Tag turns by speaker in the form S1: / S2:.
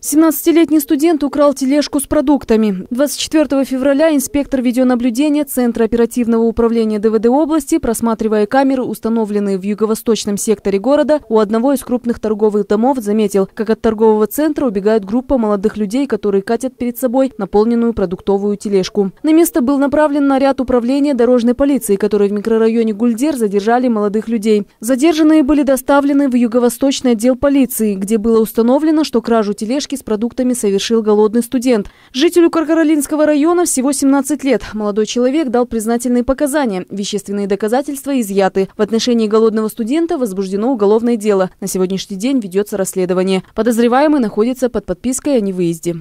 S1: 17-летний студент украл тележку с продуктами. 24 февраля инспектор видеонаблюдения Центра оперативного управления ДВД области, просматривая камеры, установленные в юго-восточном секторе города, у одного из крупных торговых домов заметил, как от торгового центра убегает группа молодых людей, которые катят перед собой наполненную продуктовую тележку. На место был направлен наряд управления дорожной полиции, которые в микрорайоне Гульдер задержали молодых людей. Задержанные были доставлены в юго-восточный отдел полиции, где было установлено, что кражу тележки тележки с продуктами совершил голодный студент. Жителю Каркаролинского района всего 17 лет. Молодой человек дал признательные показания. Вещественные доказательства изъяты. В отношении голодного студента возбуждено уголовное дело. На сегодняшний день ведется расследование. Подозреваемый находится под подпиской о невыезде.